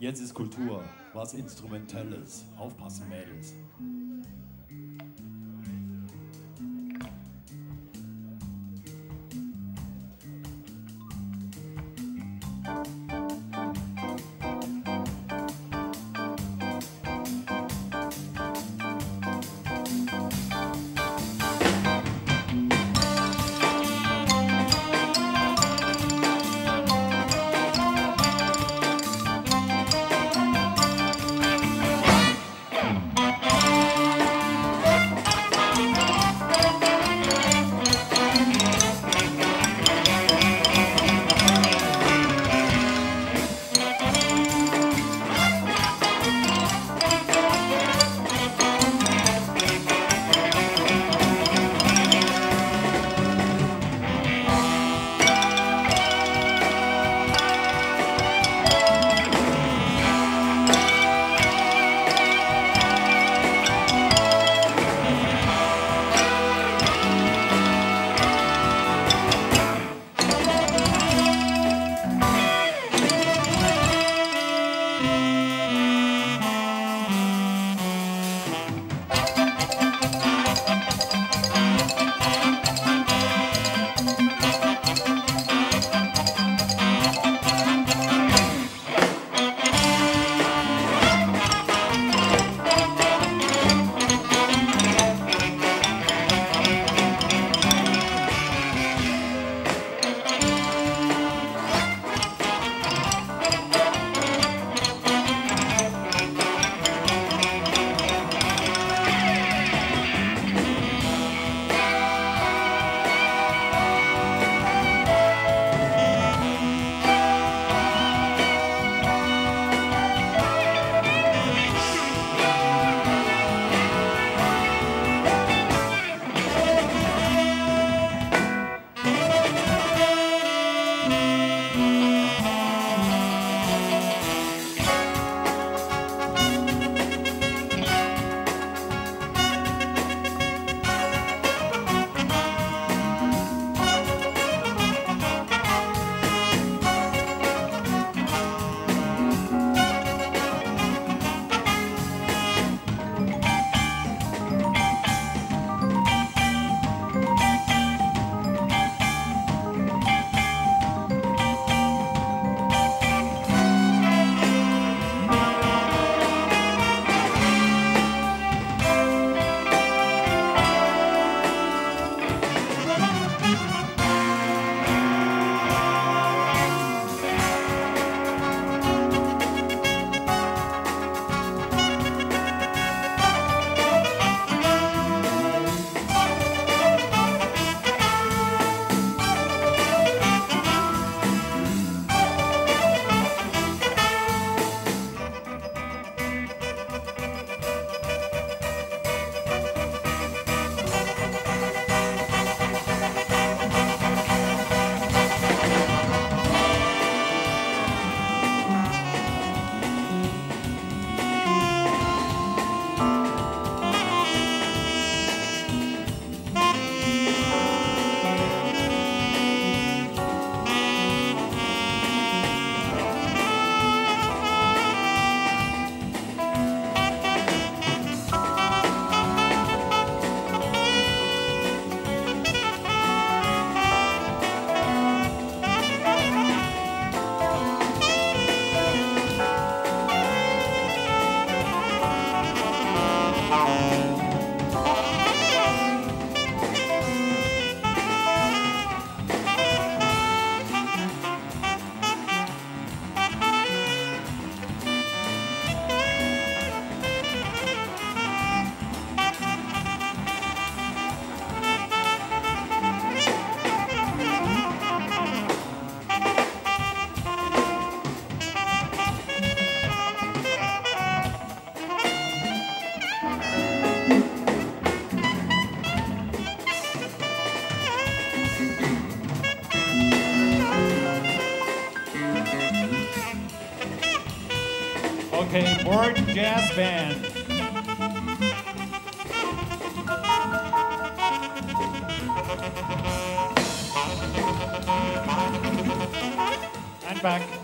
Jetzt ist Kultur, was Instrumentelles. Aufpassen, Mädels. Música Band. And back.